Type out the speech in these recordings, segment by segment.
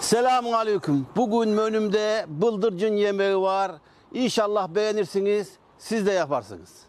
Selamun Aleyküm. Bugün menümde bıldırcın yemeği var. İnşallah beğenirsiniz. Siz de yaparsınız.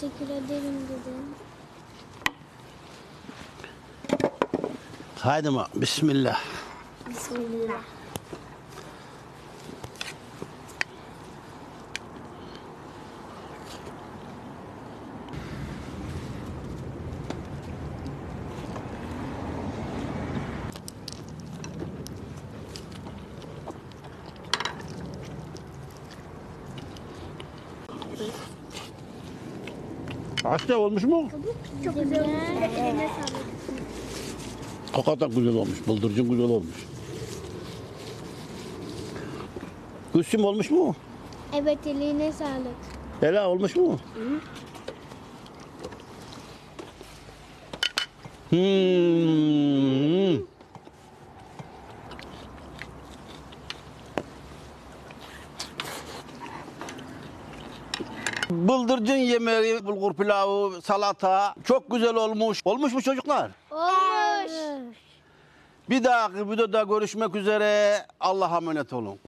Teşekkür ederim dedim. Haydi ma bismillah. Bismillah. Hasta olmuş mu? Çok güzel olmuş. Eline sağlık. Hakikaten güzel olmuş. Bıldırcın güzel olmuş. Gülsüm olmuş mu? Evet eline sağlık. Ela olmuş mu? Hmm. Bıldırcın yemeği, bulgur pilavı, salata çok güzel olmuş. Olmuş mu çocuklar? Olmuş. Bir dahaki videoda görüşmek üzere. Allah'a emanet olun.